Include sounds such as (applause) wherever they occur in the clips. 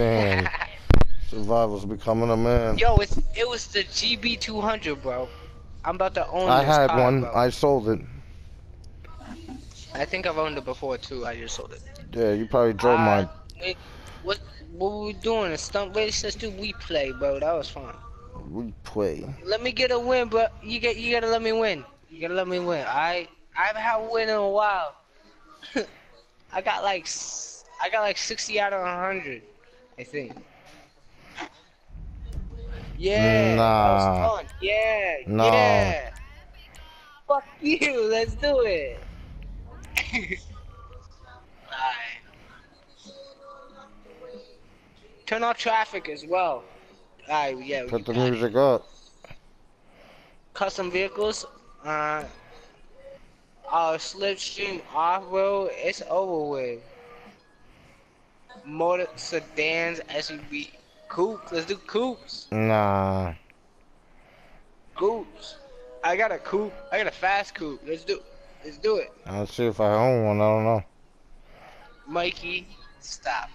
Damn. (laughs) Survival's becoming a man. Yo, it's it was the GB200, bro. I'm about to own I had car, one. bro. I sold it. I think I've owned it before too. I just sold it. Yeah, you probably drove Uh, mine. what what were we doing? A stunt race? Let's do we play, bro. That was fun. We play. Let me get a win, bro. You get you gotta let me win. You gotta let me win. I I haven't had a win in a while. (laughs) I got like I got like 60 out of 100, I think. Yeah. that was Nah. fun. Yeah. No. Yeah. Fuck you. Let's do it. Alright. (laughs) Turn off traffic as well. Alright, yeah. Put the got it. music up. custom vehicles, uh, our slipstream off-road, it's over with. Motor sedans, SUV, coupes. Let's do coupes. Nah. Coupes. I got a coupe. I got a fast coupe. Let's do. Let's do it. I'll see if I own one. I don't know. Mikey, stop.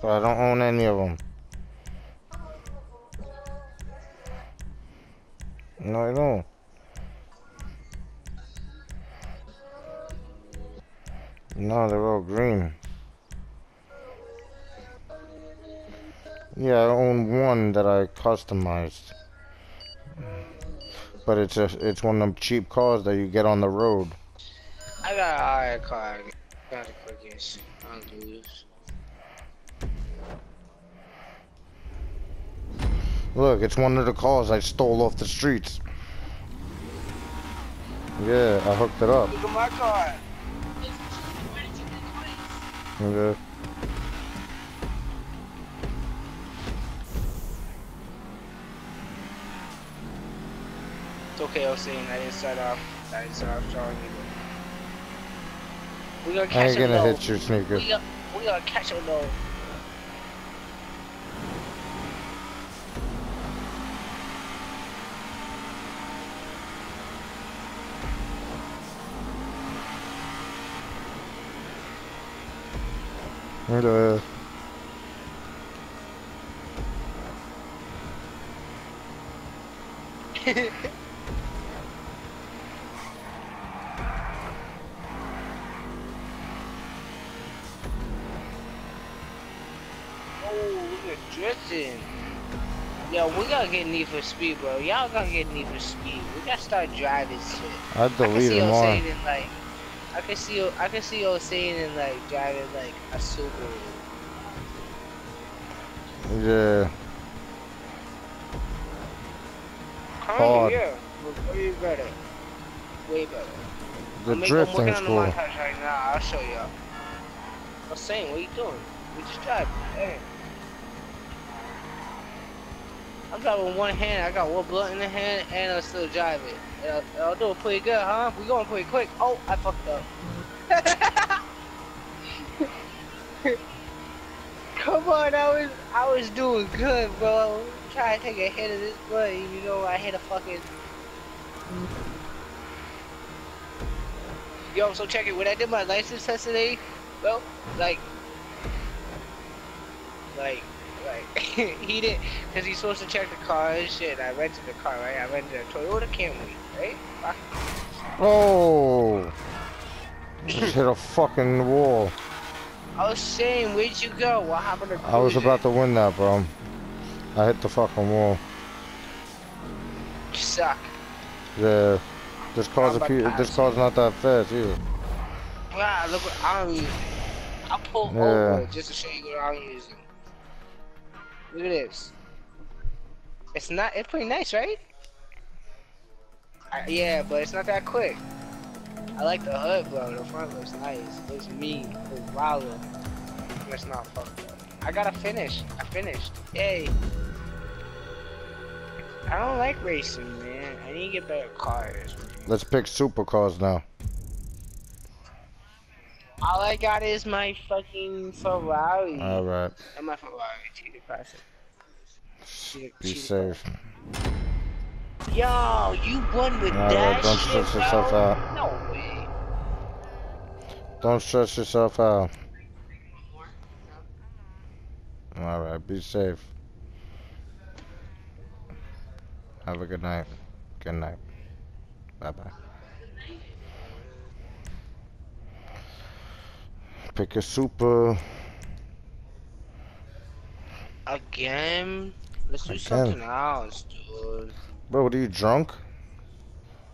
I don't own any of them. No, I don't. No, they're all green. Yeah, I own one that I customized. But it's a, it's one of them cheap cars that you get on the road. I got an car. I got the quickest. I'll do this. Look, it's one of the cars I stole off the streets. Yeah, I hooked it up. Look at my car. Yeah. It's okay, Hossein. I didn't start off. I didn't start off strong either. We gonna I catch ain't him gonna hit your sneaker. We gonna, we gonna catch him though. Yeah. (laughs) Oh, drifting. Yo, we gotta get Need for Speed, bro. Y'all gotta get Need for Speed. We gotta start driving shit. I I can delete see them all. Hossein like, I can see, you I can see Hossein and like driving like a Subaru. Yeah. Kind Hard. yeah, but way better. Way better. The I'm, make, I'm working on the cool. montage right now. I'll show y'all. Hossein, what you doing? We just driving. Hey. I'm driving one hand. I got one blunt in the hand, and I'm still driving. And I'll, I'll do it pretty good, huh? We going pretty quick. Oh, I fucked up. (laughs) Come on, I was I was doing good, bro. I'm Trying to take a hit of this blunt, you know I hit a fucking. Yo, so check it. When I did my license test today, bro, like, like, like, (laughs) he did, cause he's supposed to check the car and shit. I rented the car, right? I rented a Toyota Camry, right? Oh! Just hit a fucking wall. I was saying, where'd you go? What happened to? I was about to win that, bro. I hit the fucking wall. You suck. Yeah. This car's a this car's not that fast either. Wow, look what I'm using. I pulled Yeah. over just to show you what I'm using. Look at this. It's not. It's pretty nice, right? I, yeah, but it's not that quick. I like the hood, bro. The front looks nice. It looks mean. It wild. It's not fucked up. I gotta finish. I finished. Yay. I don't like racing, man. I need to get better cars. Let's pick supercars now. All I got is my fucking Ferrari. Alright. And my Ferrari. Cheated person. Cheated, Be cheated safe. Yo, you won with Nah, that don't shit, stress bro? yourself out. No way. Don't stress yourself out. Alright, be safe. Have a good night. Good night. Bye bye. Pick a super. Again? Let's do Again. something else, dude. Bro, what are you drunk?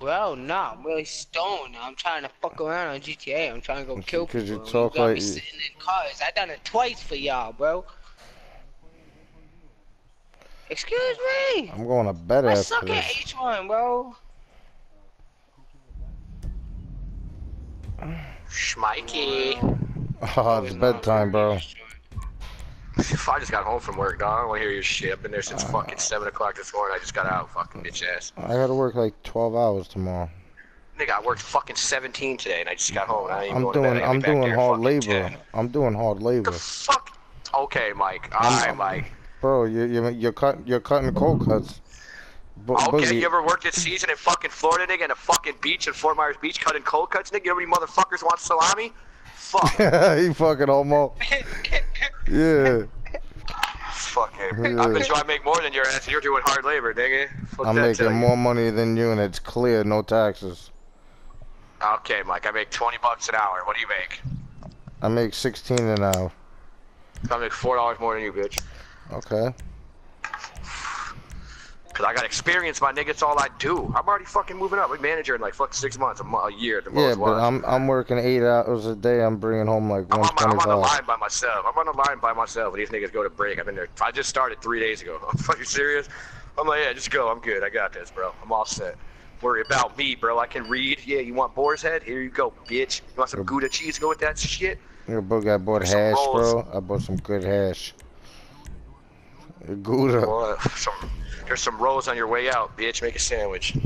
Well, nah, I'm really stoned. I'm trying to fuck around on GTA. I'm trying to go That's kill because people. you and talk got like me you- sitting in cars. I done it twice for y'all, bro. Excuse me. I'm going to bed I after suck at this. H1, bro. Schmikey. Oh, it's bedtime, bro. (laughs) I just got home from work, dog. I don't want to hear your shit. I've been there since uh, fucking 7 o'clock this morning. I just got out, fucking bitch ass. I gotta work like 12 hours tomorrow. Nigga, I worked fucking 17 today and I just got home. I ain't even I'm going to bed. doing I'm doing hard labor. 10. I'm doing hard labor. The fuck? Okay, Mike. Alright, Mike. Bro, you you you're cut you're cutting cold cuts. Bo- Okay, Boogie, you ever worked this season in fucking Florida, nigga, in a fucking beach in Fort Myers Beach cutting cold cuts, nigga? You know how many motherfuckers want salami? Fuck. (laughs) he fucking homo. Yeah, Fuck him. Yeah. I bet you I make more than your ass and you're doing hard labor, nigga. Fuck I'm making you. more money than you, and it's clear, no taxes. Okay, Mike, I make 20 bucks an hour. What do you make? I make 16 an hour. I make $4 more than you, bitch. Okay. Cause I got experience, my nigga. It's all I do. I'm already fucking moving up. Like manager in like fuck six months, a, a year at the Yeah, but. I'm I'm working eight hours a day. I'm bringing home like I'm on, my, I'm on the line by myself. I'm on the line by myself. When these niggas go to break, I've been there. I just started three days ago. (laughs) I'm fucking serious. I'm like, yeah, just go. I'm good. I got this, bro. I'm all set. Worry about me, bro. I can read. Yeah, you want boar's head? Here you go, bitch. You want some Yep. Gouda cheese? Go with that shit. Your book, I bought hash, rolls. bro. I bought some good hash. Gouda. Well, (laughs) some, there's some rolls on your way out, bitch. Make a sandwich.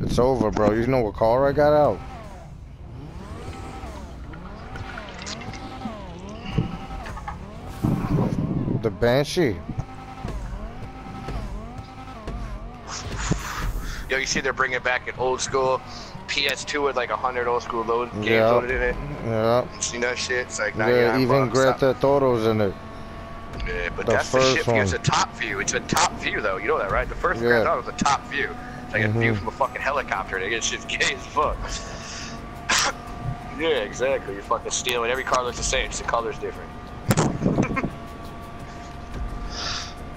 It's over, bro. You know what car I got out? The Banshee. Yo, you see they're bringing back an old school PS2 with like a hundred old school load games Yeah. loaded in it. Yeah. You seen that shit? It's like Yeah, 99 even Theft Auto's in it. But the that's the shit view. It's a top view. It's a top view though. You know that, right? The first Yeah. Grand Theft was a top view. It's like a view Mhm. from a fucking helicopter. They get shit gay as fuck. (laughs) yeah, exactly. You're fucking stealing. Every car looks the same. Just the color's different. (coughs)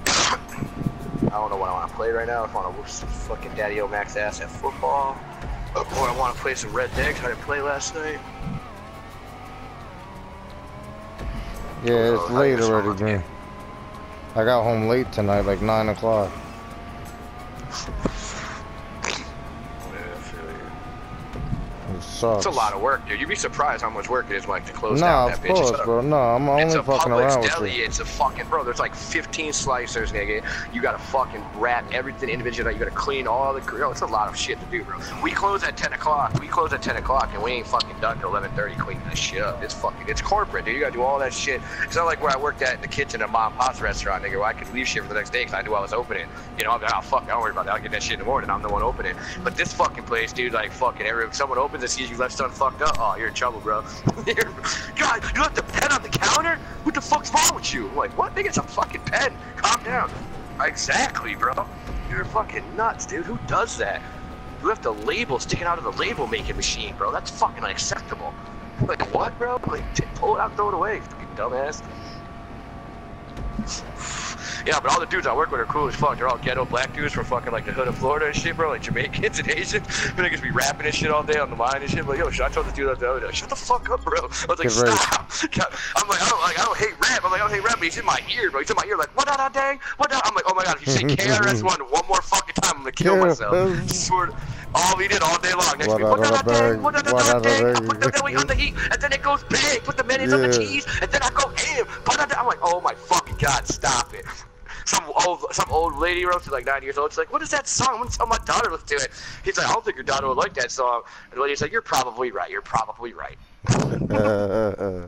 I don't know what I want to play right now. If I want to whoop some fucking Daddy O Max ass at football, or I want to play some Red Dead. I didn't play last night. Yeah, it's late already, man. I got home late tonight, like 9 o'clock. Sucks. It's a lot of work, dude. You'd be surprised how much work it is, like to close Nah, down that bitch. course, It's a- bro. No, I'm It's only a fucking Publix around with deli. you. It's a fucking bro. There's like 15 slicers, nigga. You gotta fucking wrap everything individually. You gotta clean all the. Yo, it's a lot of shit to do, bro. We close at 10 o'clock. We close at 10 o'clock, and we ain't fucking done till 11:30 cleaning this shit up. It's fucking. It's corporate, dude. You gotta do all that shit. It's not like where I worked at in the kitchen at mom and pop's restaurant, nigga, where I could leave shit for the next day because I knew I was opening. You know, I'm like, oh fuck, I don't worry about that. I'll get that shit in the morning. I'm the one opening. But this fucking place, dude, like fucking every someone opens and sees you left something fucked up, oh, you're in trouble, bro. (laughs) God, you left a pen on the counter? What the fuck's wrong with you? I'm like, what? Nigga, it's a fucking pen. Calm down. Exactly, bro. You're fucking nuts, dude. Who does that? You left the label sticking out of the label making machine, bro. That's fucking unacceptable. Like, what, bro? Like, pull it out, throw it away, you dumbass. Yeah, but all the dudes I work with are cool as fuck. They're all ghetto black dudes from fucking like the hood of Florida and shit, bro. Like Jamaicans and Asians. (laughs) They just be rapping and shit all day on the line and shit. Like, yo, I told the dude that the other day, shut the fuck up, bro. I was like, Get stop. (laughs) I'm like, I don't like, I don't hate rap. I'm like, I don't hate rap, but he's in my ear, bro. He's in my ear, like, what da da dang, what da. I'm like, oh my god, if you say (laughs) KRS One one more fucking time, I'm gonna kill myself. KRS. Swear. to- All we did all day long. Next What week, what da da dang, what dang. I put the deli on the heat, and then it goes big. Put the mayonnaise on the cheese, and then I go ham. But I'm like, oh my fucking god, stop it. Some old, some old lady wrote to like nine years old. She's like, "What is that song?" I'm gonna tell my daughter do it. He's like, "I don't think your daughter would like that song." And the lady's like, "You're probably right. You're probably right." Uh, uh, uh.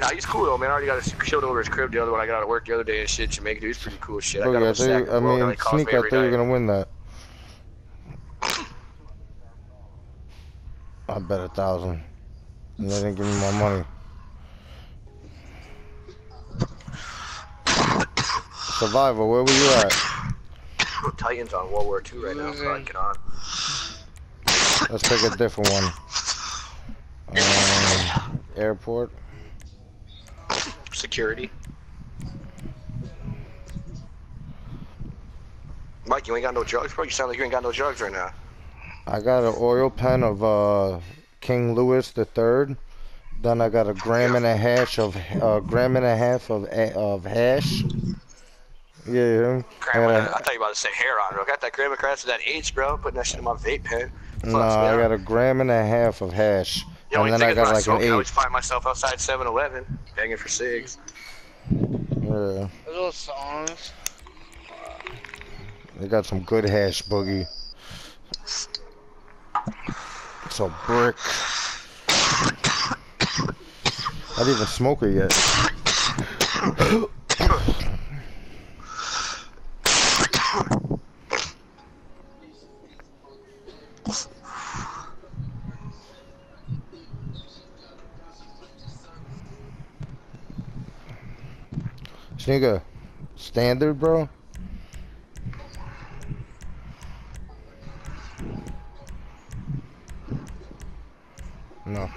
Nah, he's cool though, man. I already got a showed over his crib the other one. I got out of work the other day and shit. Jamaica, dude, he's pretty cool shit. I Oh, got yeah, I, a thought stack you- of I mean, he calls me sneak. I every thought you were night. gonna win that. (laughs) I bet a thousand. And they didn't give me my money. Survivor, where were you at? Titans on World War II right now. So I get on. Let's pick a different one. Um, airport. Security. Mike, you ain't got no drugs, bro. You sound like you ain't got no drugs right now. I got an oil pen of uh, King Louis the Third. Then I got a gram and a hash of uh, gram and a half of of hash. Yeah, I Grandma, got uh, I thought you were about to say hair on, bro. Got that grandma crest with that H, bro. Putting that shit in my vape pen. a, no, I got a gram and a half of hash, You know, and then thing I is got like smoke, an I always find myself outside 7-Eleven, begging for cigs. Yeah, Those little songs. they got some good hash boogie. It's a brick. I didn't even smoke it yet. (coughs) (coughs) Nigga, standard, bro. No.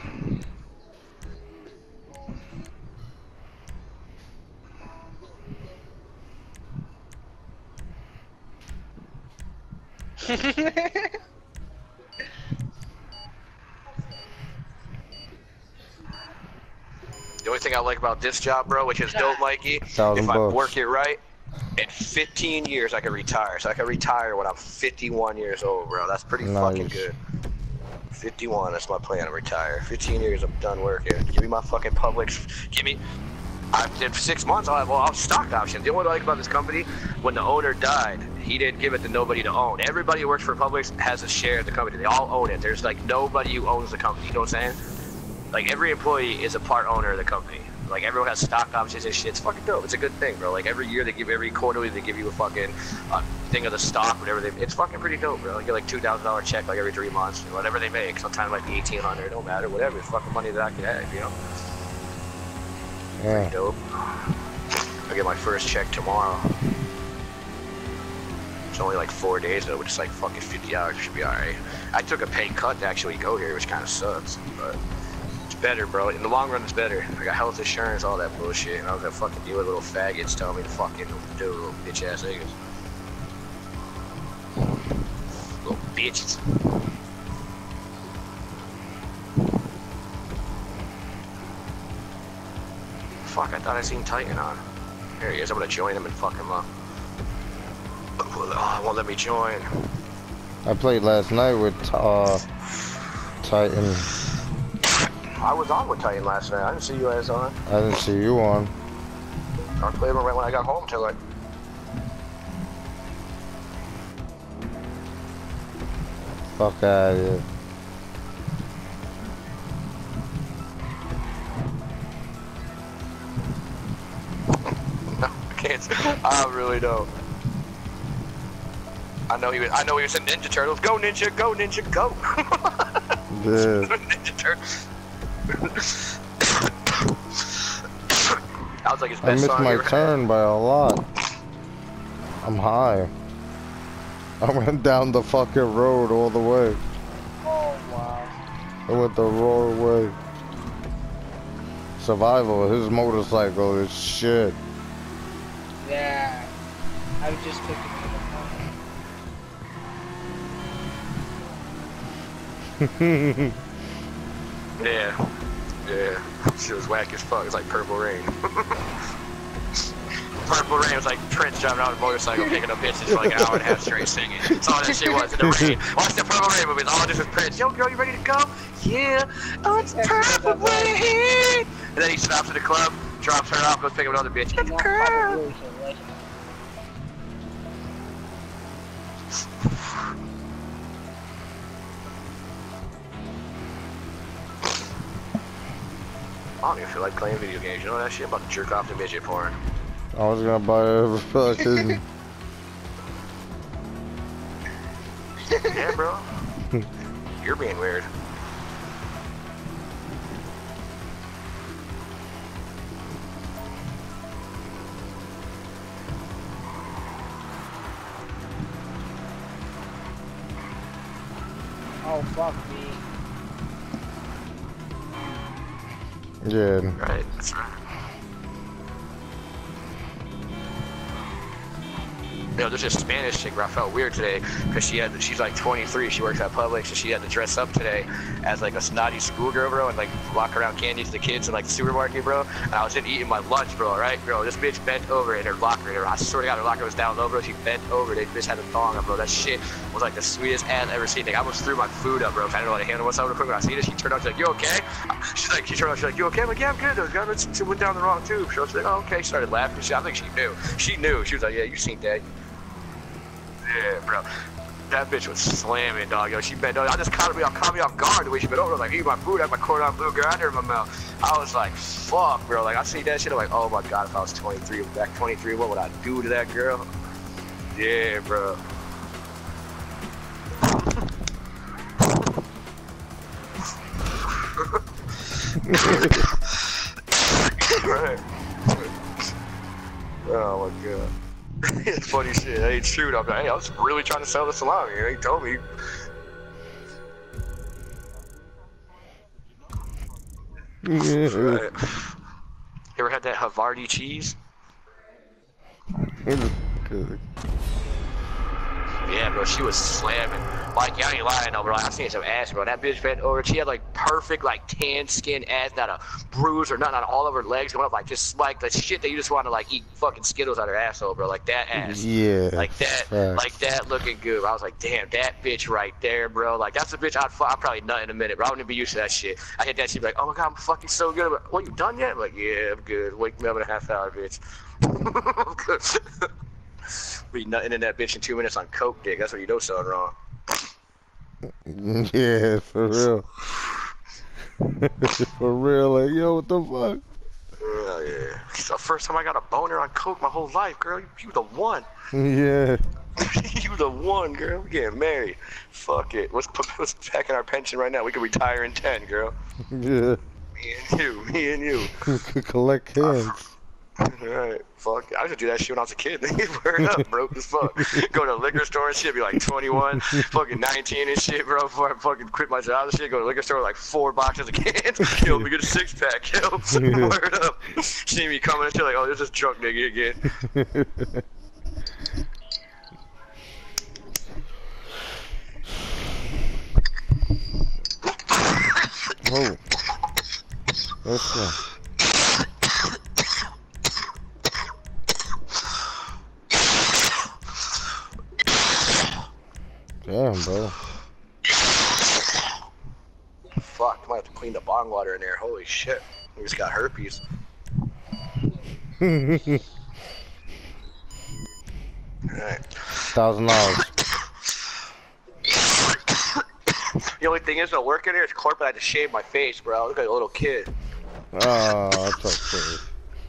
(laughs) The only thing I like about this job, bro, which is dope, Mikey, Thousand if I bucks. work it right, in 15 years I can retire. So I can retire when I'm 51 years old, bro. That's pretty fucking good. 51, that's my plan to retire. 15 years, I'm done working. Give me my fucking Publix. Give me. I in six months. I'll have all stock options. The only what I like about this company? When the owner died, he didn't give it to nobody to own. Everybody who works for Publix has a share of the company. They all own it. There's like nobody who owns the company. You know what I'm saying? Like every employee is a part owner of the company. Like everyone has stock options and shit. It's fucking dope. It's a good thing, bro. Like every year they give every quarterly they give you a fucking uh, thing of the stock, whatever they. It's fucking pretty dope, bro. You get like two thousand dollar check like every three months, whatever they make. Sometimes it might be eighteen hundred. Don't matter. Whatever. It's fucking money that I can have. You know. Yeah. Dope. I get my first check tomorrow. It's only like four days though, which is like fucking 50 hours. Should be alright. I took a pay cut to actually go here, which kind of sucks, but better, bro. In the long run, it's better. I got health insurance, all that bullshit, and I was gonna fucking deal with little faggots telling me to fucking do little bitch ass niggas. Little bitches. Fuck, I thought I seen Titan on. Here he is. I'm gonna join him and fuck him up. Oh, won't let me join. I played last night with uh, Titan. I was on with Titan last night. I didn't see you guys on. I didn't see you on. I played him right when I got home till like. Fuck out of here. No, I can't. I really don't. I know he was. I know he was in Ninja Turtles. Go Ninja, go Ninja, go. (laughs) Yeah. Ninja Turtles. That was like his I best missed song my turn by a lot. I'm high. I went down the fucking road all the way. Oh wow. I went the wrong way. Survival, his motorcycle is shit. Yeah. I was just picking it up. (laughs) Yeah, yeah. she was whack as fuck. It's like Purple Rain. (laughs) Purple Rain was like Prince driving on a motorcycle picking up bitches for like an hour and a half straight singing. That's all that shit was in the rain. Watch the Purple Rain movies. All this is Prince. Yo, girl, you ready to go? Yeah. Oh, it's purple rain. And then he stops at the club, drops her off, goes pick up another bitch. It's Not girl. Probably so, like, don't even feel like playing video games. You know that shit? I'm about to jerk off to midget porn. I was gonna buy a fucking. (laughs) yeah, bro. (laughs) You're being weird. Yeah. Right, right. You know, there's this Spanish chick where I felt weird today because she had, she's like 23, she works at Publix, and she had to dress up today as like a snotty schoolgirl, bro, and like walk around candy to the kids in like the supermarket, bro. And I was in eating my lunch, bro, right, bro. This bitch bent over in her locker, and her, I swear to God, her locker was down low, bro. She bent over, this bitch had a thong on, bro. That shit was like the sweetest ass I've ever seen. Like, I almost threw my food up, bro. I didn't know how to handle myself real quick. When I seen it, she turned out, she's like, "You okay?" She's like, she turned out, she's like, "You okay?" I'm like, "Yeah, I'm good." Though. God, she went down the wrong tube. She was like, "Oh, okay." She started laughing. She, I think she knew. She knew. She was like, "Yeah, you seen that." Yeah, bro. That bitch was slamming, dog. Yo, she bent over. I just caught me off, caught me off guard the way she bent over. Like, eat my food, I had my cordon bleu grinder in my mouth. I was like, fuck, bro. Like, I see that shit. I'm like, oh my god, if I was 23, back 23, what would I do to that girl? Yeah, bro. (laughs) Oh my god. it's (laughs) funny shit. Hey, shoot, I'm like, hey, I was really trying to sell the salami. He told me. Yeah. Right. You ever had that Havarti cheese? Yeah, bro, she was slamming. Like, I ain't lying, though, bro. I seen some ass, bro. That bitch bent over. She had, like, perfect, like, tan skin ass, not a bruise or nothing on all of her legs going up, like, just, like, the shit that you just want to, like, eat fucking Skittles out of her asshole, bro. Like, that ass. Yeah. Like that, facts. like that looking good. I was like, damn, that bitch right there, bro. Like that's the bitch I'd, I'd probably nut in a minute, bro. I wouldn't be used to that shit. I hit that shit like, oh my god, I'm fucking so good. Like, what, you done yet? I'm like, yeah, I'm good. Wake me up in a half hour, bitch. (laughs) (laughs) Be nutting in that bitch in two minutes on coke, dick. That's what you know something wrong. (laughs) Yeah, for real. (laughs) for real, like, yo, what the fuck? Oh yeah. It's the first time I got a boner on coke my whole life, girl. You, you the one. (laughs) Yeah. you the one, girl. We getting married. Fuck it. Let's put, let's pack in our pension right now. We can retire in ten, girl. Yeah. Me and you. Me and you. Collect uh, hands. Alright, fuck. I should do that shit when I was a kid. (laughs) Word up, broke as fuck. Go to liquor store and shit, be like 21, fucking 19 and shit, bro. Before I fucking quit my job and shit, go to liquor store with like four boxes of cans. (laughs) Yo, we get a six pack, yo. Word up. See me coming and shit, like, oh, there's this drunk nigga again. (laughs) oh. Not. Damn, bro. Fuck, I might have to clean the bong water in there. Holy shit. We just got herpes. Alright. Thousand dollars. (coughs) The only thing is, though, working here is corporate. I had to shave my face, bro. I look like a little kid. Oh, that's okay.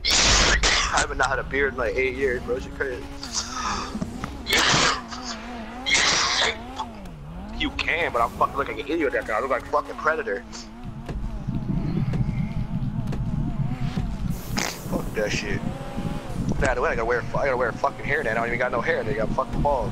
I haven't not had a beard in like eight years, bro. It's crazy. You can, but I'm fucking looking like an idiot guy. I look like fucking predator. Fuck that shit. By the way, I gotta wear, I gotta wear fucking hairnet. I don't even got no hair. They got fucking bald.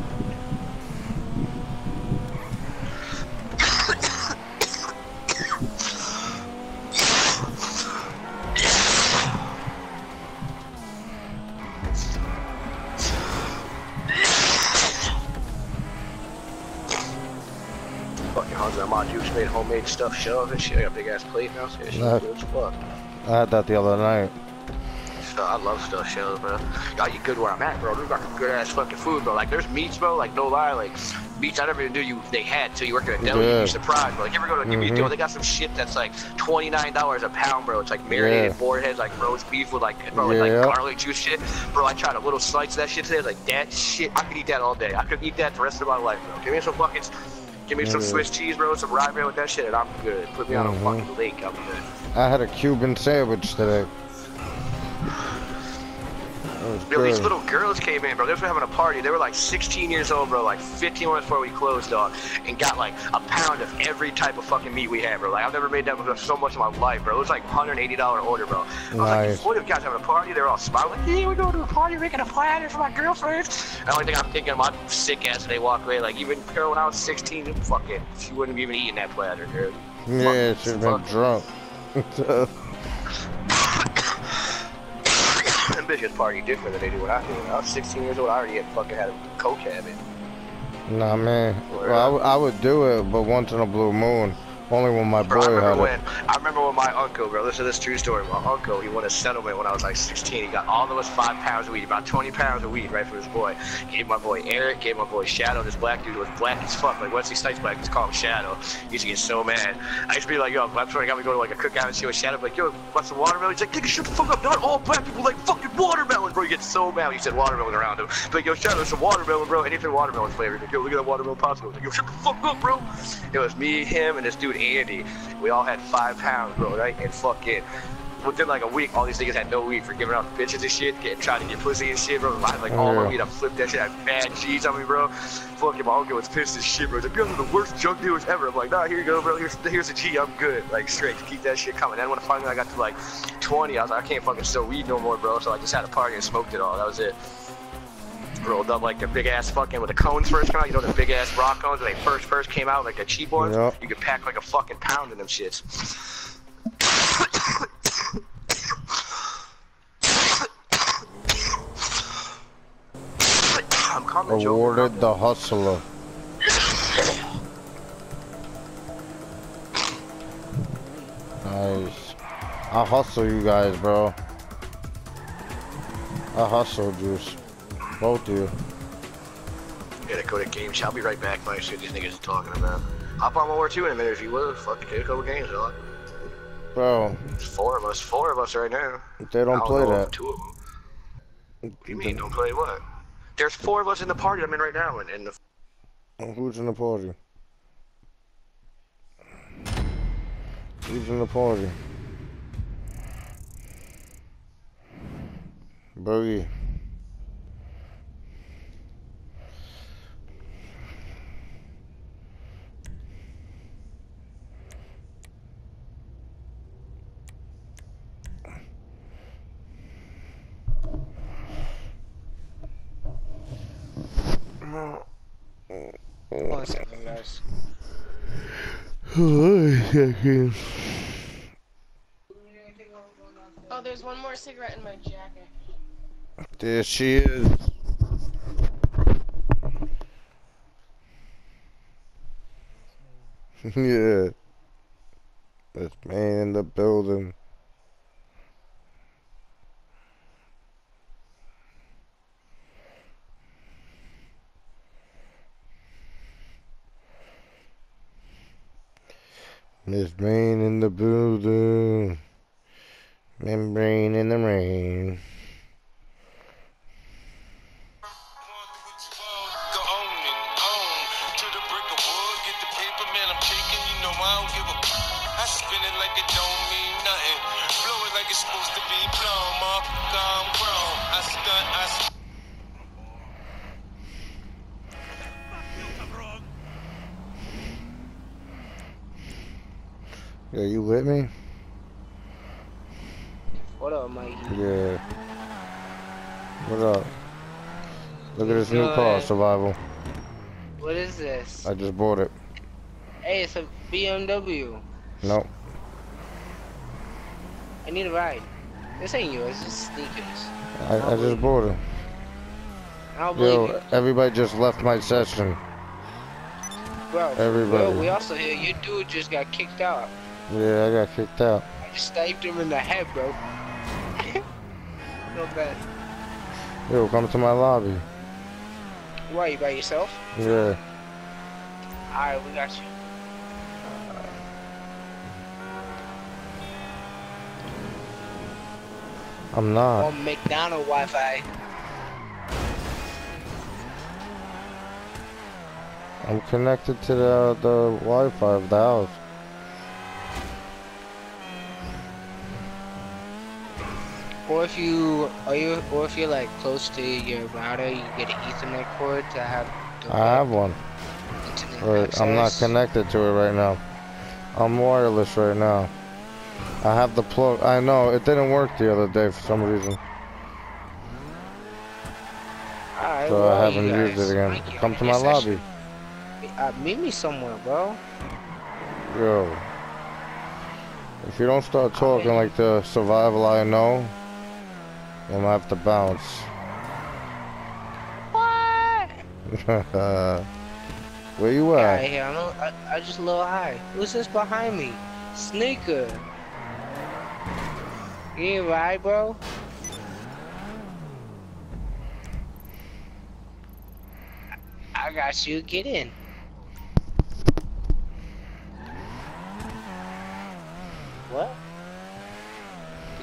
Made homemade stuffed shells and shit. I got a big ass plate now. So yeah, shit Nice. good as fuck. I had that the other night. So I love stuffed shells, bro. Y'all eat good where I'm at, bro. There's like a good ass fucking food, bro. Like there's meats, bro. Like no lie, like meats I never even knew you they had till you work at a deli. Yeah. You'd be surprised, bro. Like you ever go to a convenience Mhm. store, they got some shit that's like twenty nine dollars a pound, bro. It's like marinated Yeah. boar heads, like roast beef with like bro, with, Yeah. like garlic juice shit. Bro, I tried a little slice of that shit today. Like that shit, I could eat that all day. I could eat that the rest of my life, bro. Give me some fucking Give me some Swiss cheese, bro, some rye bread with that shit, and I'm good. Put me on Mhm. a fucking lake, I'm good. I had a Cuban sandwich today. Oh, it was these little girls came in, bro. They were having a party. They were like 16 years old, bro. Like 15 minutes before we closed, dog, and got like a pound of every type of fucking meat we had, bro. Like I've never made that with so much in my life, bro. It was like 180 dollar order, bro. I was Nice. like, what if guys having a party? They were all smiling, like, yeah, we're going to a party, making a platter for my girlfriend. And the only thing I'm thinking of my sick ass they walk away, like even girl when I was 16, fucking, she wouldn't have even eaten that platter, dude. Yeah, she's been drunk. (laughs) Them bitches party different than they do when I do. When I was 16 years old, I already had fucking had a coke habit. nah, man. Well, I, I would do it, but once in a blue moon. Only when my Bro, I boy remember had when it. I remember when my uncle, bro. Listen to this true story. My uncle, he won a settlement when I was like 16. He got all of us five pounds of weed, about 20 pounds of weed, right for his boy. Gave my boy Eric, gave my boy Shadow. This black dude was black as fuck. Like Wesley Snipes black, just call him Shadow. He used to get so mad. I used to be like, yo, that's when I got me going to like a cookout and see what Shadow. Like, yo, what's the watermelon? He's like, nigga, shut the fuck up. Not all black people like fucking watermelon, bro. You get so mad when you said watermelon around him. But like, yo, Shadow, some watermelon, bro. Anything watermelon flavor. Like, yo, look at that watermelon popsicle. Like, yo, shut the fuck up, bro. It was me, him, and this dude Andy. We all had five pounds, bro, right? And fucking within like a week, all these niggas had no weed for giving out bitches and shit, getting trying to get pussy and shit, bro. I had like all my oh, Yeah. weed, I flipped that shit, I had bad G's on me, bro. Fucking my uncle was pissed as shit, bro. He's like, you are the worst drug dealers ever. I'm like, nah, here you go, bro. Here's here's a G, I'm good. Like straight, keep that shit coming. Then when finally I got to like 20, I was like, I can't fucking sell weed no more, bro. So I just had a party and smoked it all. That was it. Rolled up like the big ass fucking when the cones first came out, you know the big ass rock cones when they first first came out, like the cheap ones. Yep. You could pack like a fucking pound in them shits. I'm coming. Awarded the hustler. Nice. I hustle you guys, bro. I hustled you. Both you. Gotta go to Games. I'll be right back, Mike. See what these niggas are talking about. Hop on World War II in a minute if you will. Fucking take a couple games, dog. Bro, There's four of us. Four of us right now. they don't play that. Two of them. What do you mean, don't play what? There's four of us in the party I'm in right now, and, and the Who's in the party? Who's in the party? Boogie. One second, guys. Oh, there's one more cigarette in my jacket. There she is. (laughs) yeah. This man in the building. Miss Rain in the building. Membrane in the rain. Go on and on to the brick of wood, get the paper, man. I'm taking, you know I don't give a. I spin it like it don't mean nothing. Blow it like it's supposed to be blown, motherfucker. I'm grown. I stunt, I stunt. Yeah, you with me? What up, Mikey? Yeah. What up? Look at this new car, Survival. What is this? I just bought it. Hey, it's a BMW. Nope. I need a ride. This ain't yours, it's just sneakers. I, I just bought it. I don't believe Yo, you. everybody just left my session. Bro, everybody. Bro, we also hear your dude just got kicked out. Yeah, I got kicked out. I sniped him in the head, bro. (laughs) Feel bad. Yo, come to my lobby. Why, you by yourself? Yeah. Alright, we got you. I'm not. On McDonald Wi-Fi. I'm connected to the the Wi-Fi of the house. Or if you, or you, or if you're like close to your router, you get an Ethernet cord to have. I have one, I'm not connected to it right now. I'm wireless right now. I have the plug. I know it didn't work the other day for some reason, so well, I haven't used it again. Come to my lobby. Uh, meet me somewhere, bro. Yo. If you don't start talking like the survival I know, I'm gonna have to bounce. What? (laughs) Where you Yeah, at? here, I'm a, I, I just a little high. Who's this behind me? Sneaker. You ain't right, bro? I got you. Get in. What?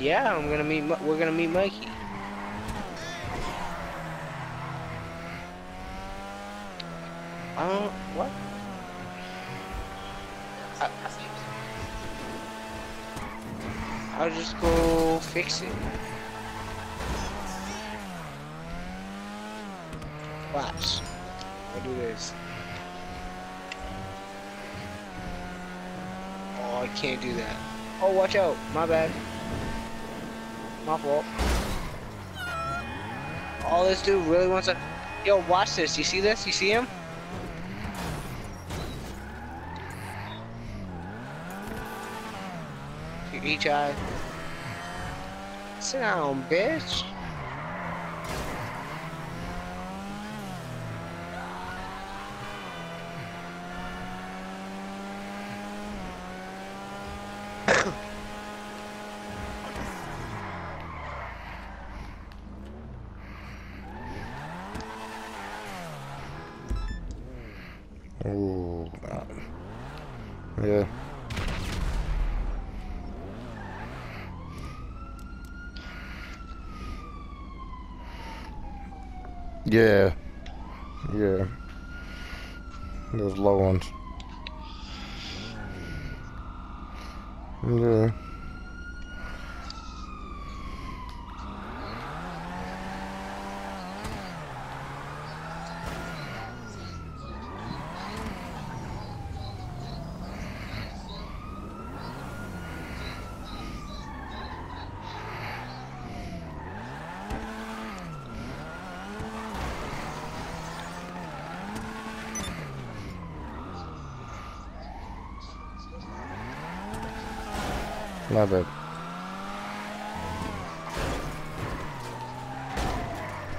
Yeah, I'm gonna meet. We're gonna meet Mikey. Um, what? I, I'll just go fix it. Watch. I'll do this. Oh, I can't do that. Oh, watch out. My bad. My fault. Oh, this dude really wants to. Yo, watch this. You see this? You see him? Each eye. Sit down, bitch. Yeah. Yeah. Those low ones. Yeah. My bad.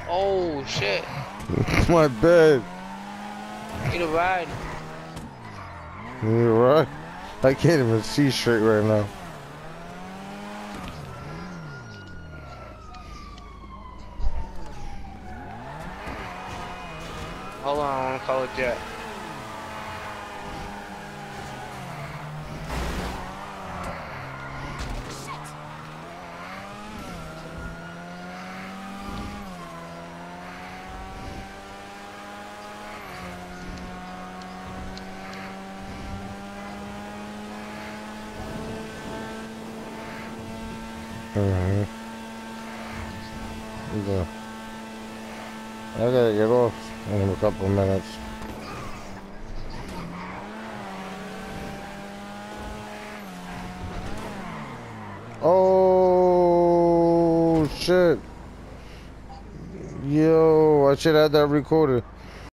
Oh shit. (laughs) My bad. Get a ride. You're right. I can't even see straight right now. Hold on, I wanna call a jet. Mm-hmm. Yeah. I gotta get off in a couple minutes. Oh shit. Should that recorded.